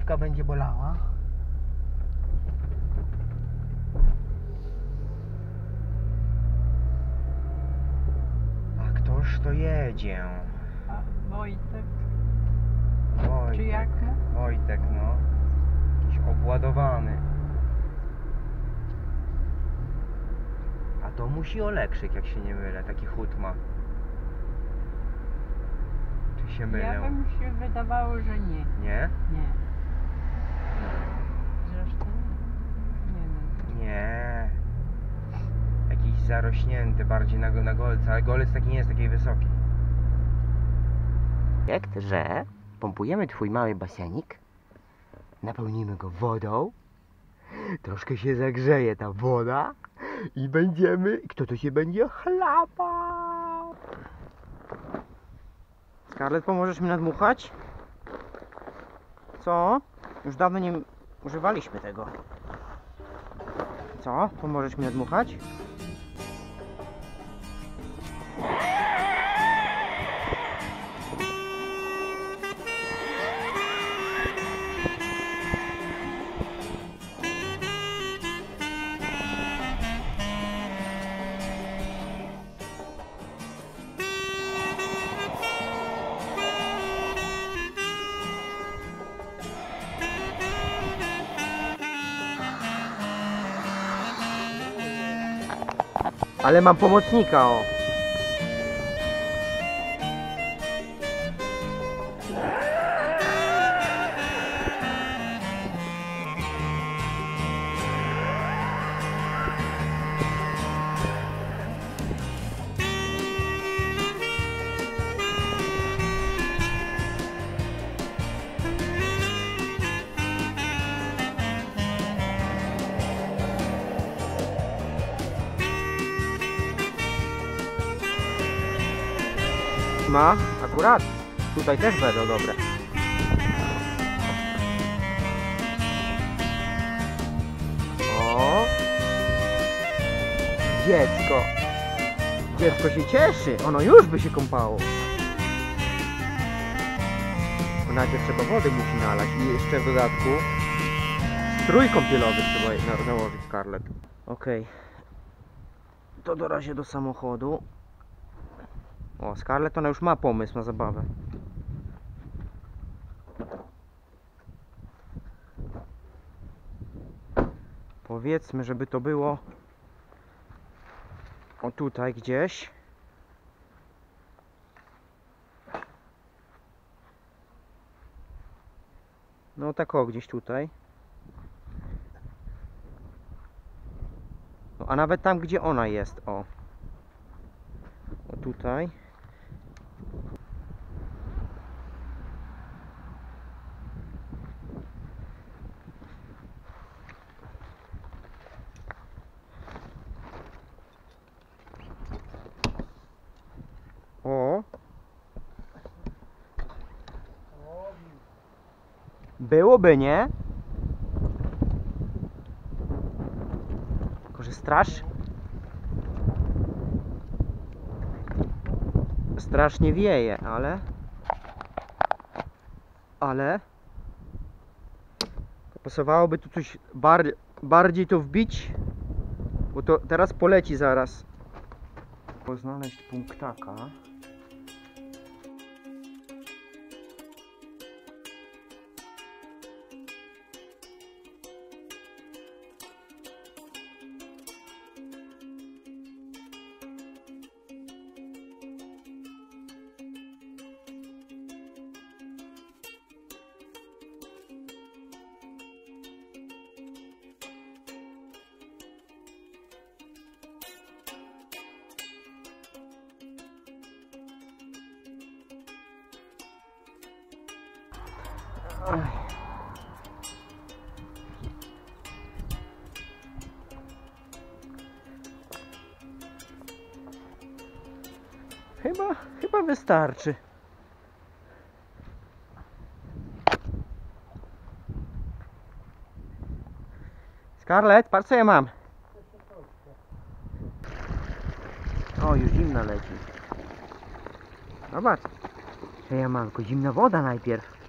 główka będzie bolała. A ktoż to jedzie? A Wojtek, Wojtek. czy jak? Wojtek, no. Jakiś obładowany. A to musi Olekrzyk, jak się nie mylę, taki chód ma. Czy się mylę? Ja bym się wydawało, że nie. Nie? Nie. Zresztą nie wiem. Nie. Jakiś zarośnięty bardziej na, na golca, ale golec taki nie jest taki wysoki. Efekt, że pompujemy twój mały basenik, napełnimy go wodą, troszkę się zagrzeje ta woda i będziemy, kto to się będzie chlapał? Scarlett, pomożesz mi nadmuchać? Co? Już dawno nie używaliśmy tego. Co? Pomożesz mi nadmuchać? Ale mam pomocnika, o. Akurat. Tutaj też będą dobre. O! Dziecko. Dziecko się cieszy. Ono już by się kąpało. Najpierw trzeba wody musi nalać i jeszcze w dodatku strój kąpielowy trzeba na- założyć Scarlett. Okej. To do razie do samochodu. O, Scarlett ona już ma pomysł na zabawę. Powiedzmy, żeby to było o tutaj gdzieś. No tak o, gdzieś tutaj. No, a nawet tam, gdzie ona jest, o. O tutaj. O. Byłoby, nie? Tylko, że straż strasznie wieje, ale ale pasowałoby tu coś bar, bardziej to wbić bo to teraz poleci zaraz. Poznaleźć punktaka Chyba, chyba wystarczy. Scarlett, patrz co ja mam. O, już zimna leci. Zobacz. To ja mam tylko zimna woda najpierw.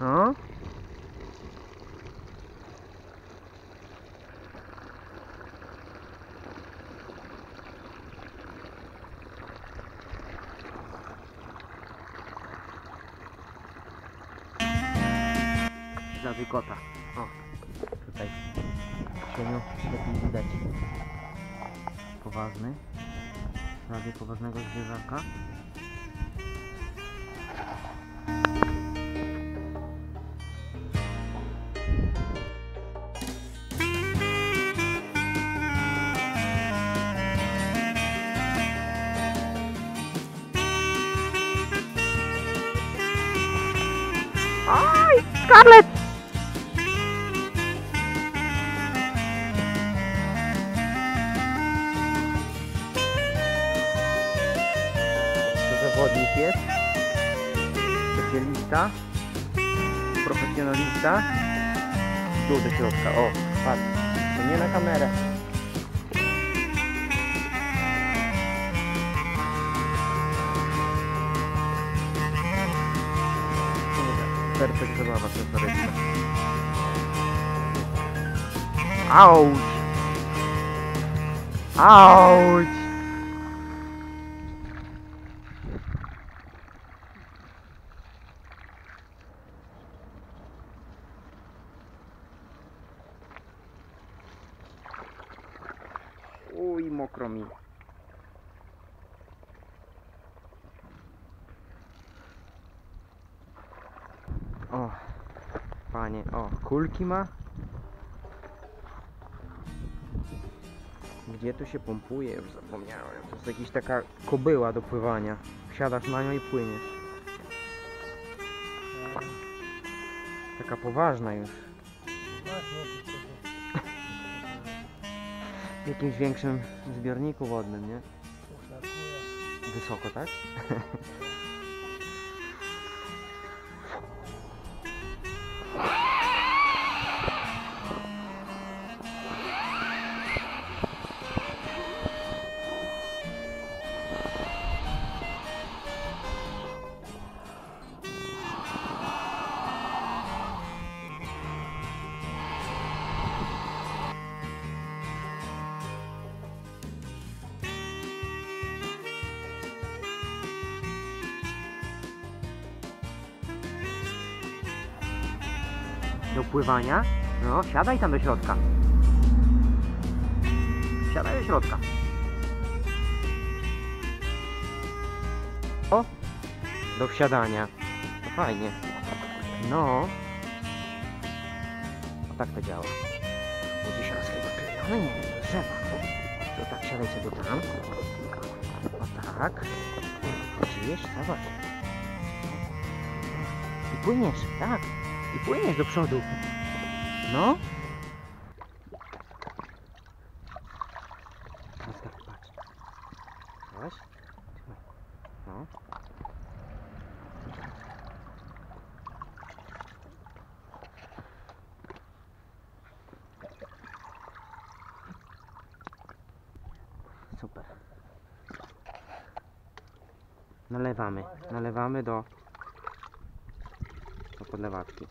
No. Ślady kota. O, tutaj w cieniu lepiej widać. Poważny. Ślady poważnego zwierzaka. Aj, Scarlett! Zawodnik jest. Specjalista. Profesjonalista. Tu do środka. O, patrz. Nie na kamerę. perfeccionar essa tarefa. Ouch! Ouch! O, panie, o, kulki ma? Gdzie tu się pompuje? Już zapomniałem. To jest jakaś taka kobyła do pływania. Wsiadasz na nią i płyniesz. Taka poważna już. W jakimś większym zbiorniku wodnym, nie? Wysoko, tak? Do pływania? No, wsiadaj tam do środka. Wsiadaj do środka. O! Do wsiadania. To fajnie. No. O tak to działa. Będzie się rozkrywa klejony, nie wiem, do drzewa. To tak, siadaj sobie tam. O tak. Widzisz? Zobacz. I płyniesz, tak. I płyniesz do przodu. No. No. Super. Nalewamy. Nalewamy do podlewaczki.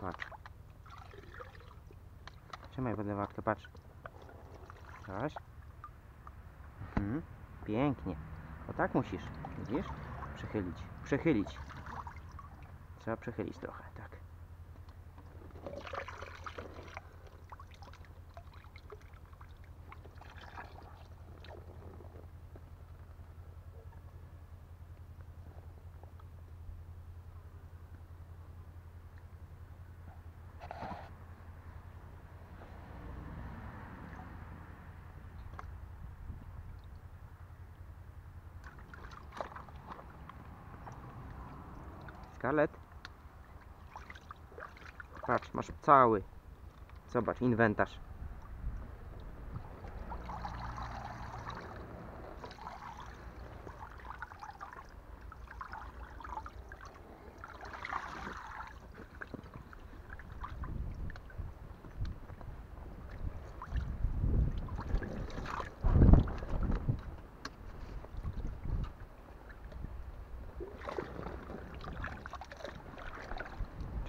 Patrz. Trzymaj podlewackę, patrz. Coś. Mhm. Pięknie. O tak musisz. Widzisz? Przechylić. Przechylić. Trzeba przechylić trochę, tak. Scarlett. Patrz, masz cały. Zobacz, inwentarz.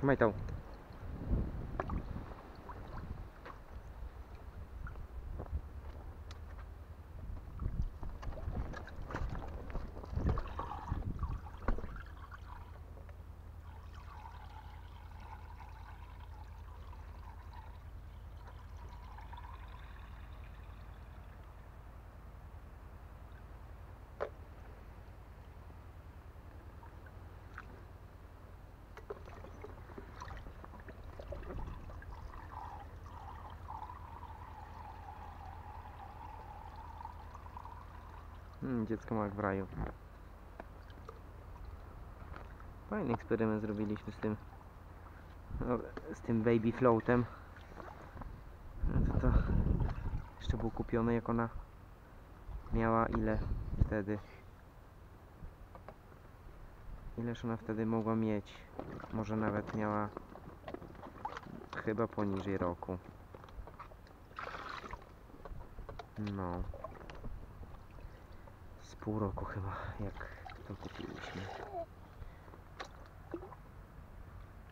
Trzymaj tą. Hmm, dziecko ma jak w raju. Fajny eksperyment zrobiliśmy z tym. Z tym baby floatem. No to, to jeszcze był kupiony jak ona miała ile wtedy. Ileż ona wtedy mogła mieć. Może nawet miała chyba poniżej roku. No pół roku chyba, jak to kupiliśmy.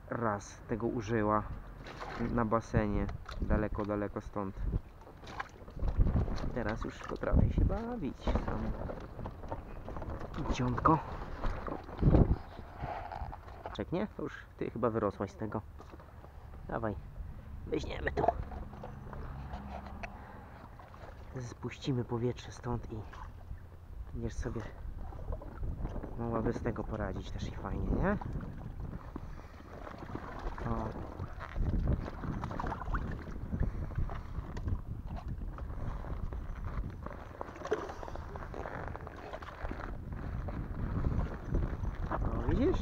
Raz tego użyła na basenie, daleko, daleko stąd. Teraz już potrafię się bawić sam. Dziątko. Czeknie? To już ty chyba wyrosłaś z tego. Dawaj, weźmiemy to. Spuścimy powietrze stąd i Będziesz sobie mogłaby z tego poradzić też i fajnie, nie? O. O, widzisz?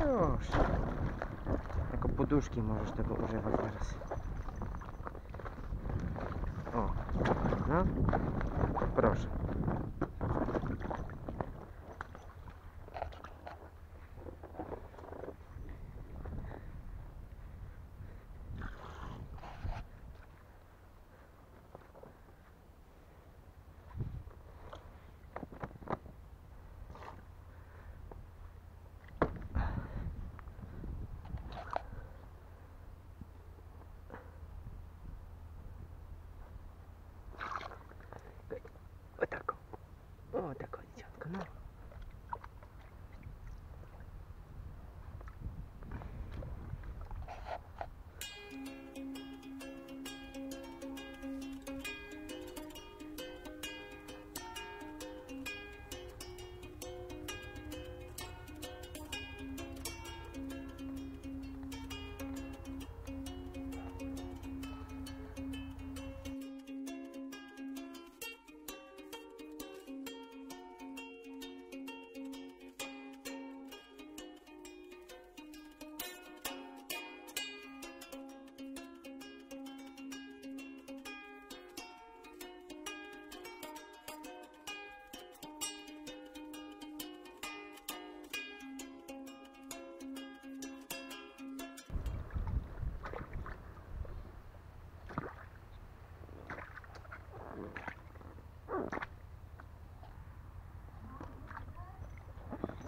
Już. Jako poduszki możesz tego używać teraz. O, no. Proszę.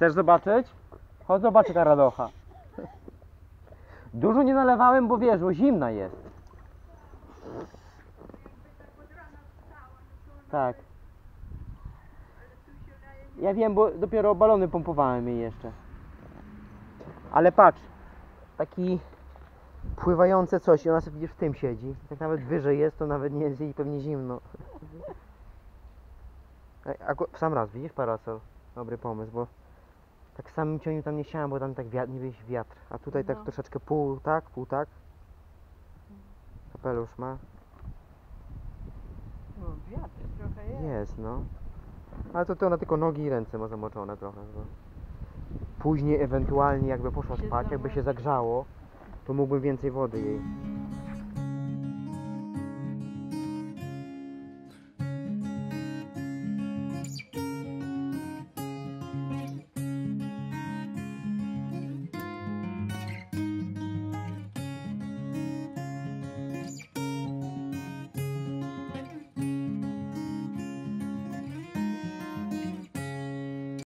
Chcesz zobaczyć? Chodź zobaczyć ta radocha. Dużo nie nalewałem, bo wiesz, bo zimna jest. Tak. Ja wiem, bo dopiero balony pompowałem jej jeszcze. Ale patrz, taki pływające coś i ona sobie widzisz w tym siedzi. Jak nawet wyżej jest, to nawet nie jest jej pewnie zimno. Ej, sam raz, widzisz parasol? Dobry pomysł, bo tak samym cieniu tam nie chciałem, bo tam tak wiatr, nie wieś wiatr. A tutaj tak No. troszeczkę pół tak, pół tak. Kapelusz ma. No, wiatr trochę jest. Jest, no. Ale to, to ona tylko nogi i ręce ma zamoczone trochę. Bo... Później ewentualnie jakby poszła spać, jakby się zagrzało, to mógłbym więcej wody jej